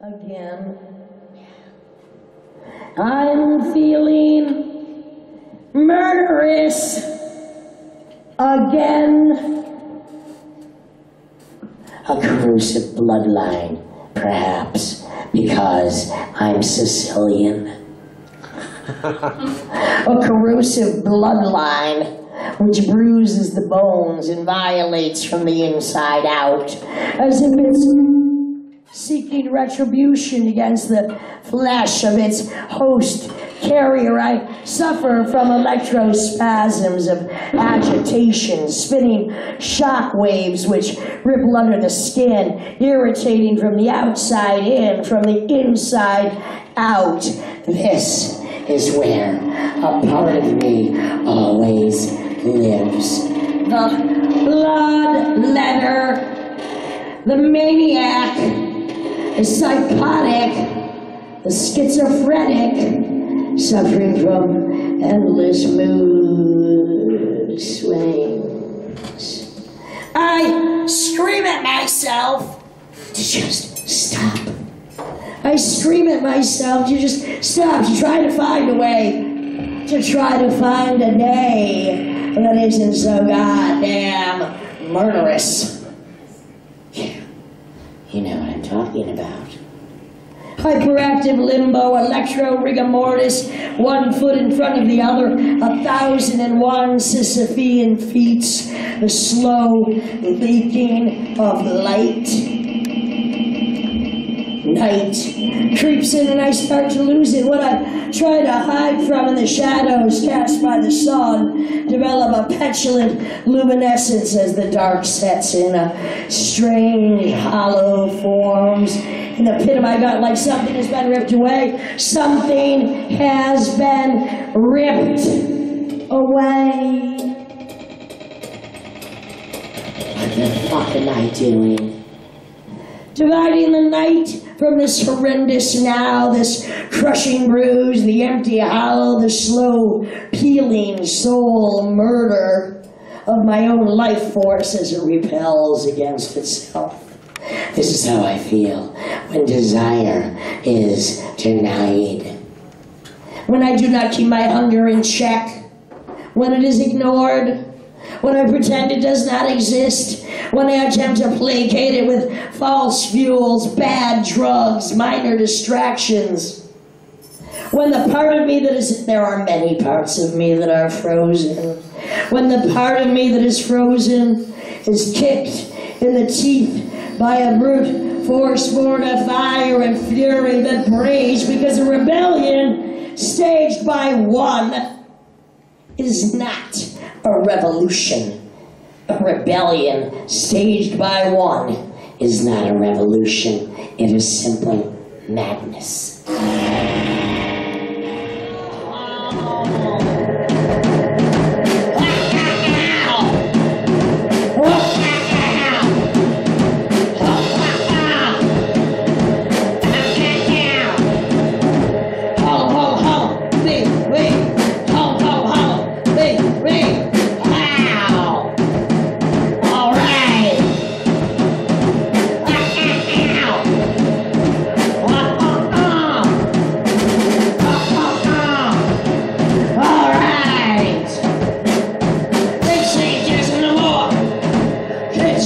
again. I'm feeling murderous again. A corrosive bloodline, perhaps, because I'm Sicilian. A corrosive bloodline which bruises the bones and violates from the inside out, as if it's seeking retribution against the flesh of its host carrier. I suffer from electrospasms of agitation, spinning shock waves which ripple under the skin, irritating from the outside in, from the inside out. This is where a part of me always lives. the blood letter, the maniac, the psychotic, the schizophrenic, suffering from endless mood swings. I scream at myself to just stop. I scream at myself to just stop, to try to find a way, to try to find a day that isn't so goddamn murderous. Yeah, You know talking about. Hyperactive limbo, electro rigor mortis, one foot in front of the other, a thousand and one Sisyphean feats, the slow leaking of light. Night creeps in and I start to lose it. What I try to hide from in the shadows cast by the sun develop a petulant luminescence as the dark sets in a strange hollow forms in the pit of my gut like something has been ripped away. Something has been ripped away. What the fuck am I doing? Dividing the night from this horrendous now, this crushing bruise, the empty hollow, the slow peeling soul murder of my own life force as it repels against itself. This is how I feel when desire is denied. When I do not keep my hunger in check, when it is ignored, when I pretend it does not exist, when I attempt to placate it with false fuels, bad drugs, minor distractions. When the part of me that is, there are many parts of me that are frozen. When the part of me that is frozen is kicked in the teeth by a brute force born of fire and fury that rage because a rebellion staged by one is not a revolution. A rebellion staged by one Is not a revolution, it is simply madness.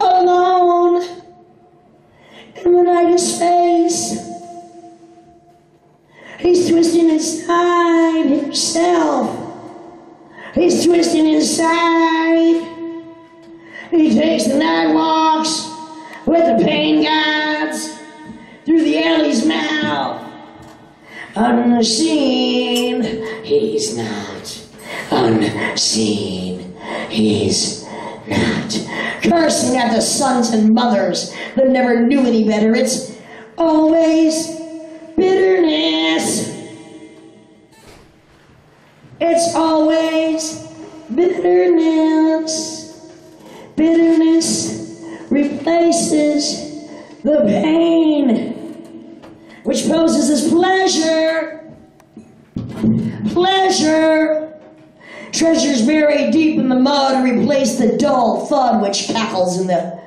Alone in the night of space. He's twisting inside himself. He's twisting inside. He takes the night walks with the pain gods through the alley's mouth. Unseen, He's not unseen. He's. Cursing at the sons and mothers that never knew any better. It's always bitterness. It's always bitterness. Bitterness replaces the pain, which poses as pleasure. Pleasure Treasures buried deep in the mud replace the dull thud which cackles in the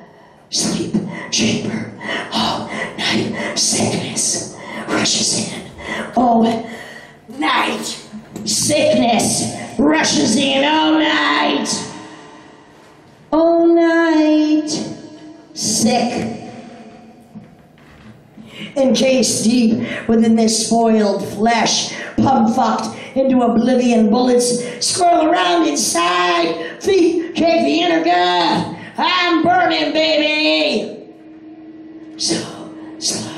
sleep chamber. Oh, night sickness rushes in. Oh, night sickness rushes in all night. Encased deep within this spoiled flesh, pump fucked into oblivion, bullets swirl around inside, feet kick the inner gut. I'm burning, baby. So slow.